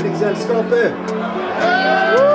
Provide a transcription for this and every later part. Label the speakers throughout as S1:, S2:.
S1: Alexandre Scampin.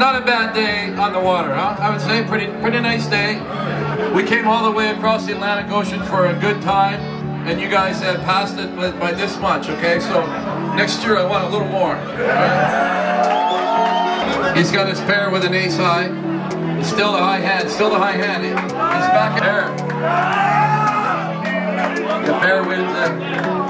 S1: Not a bad day on the water, huh? I would say pretty, pretty nice day. We came all the way across the Atlantic Ocean for a good time, and you guys have passed it by, this much. Okay, so next year I want a little more. right? He's got his pair with an ace high. It's still the high hand, still the high hand. He's back there. The pair wins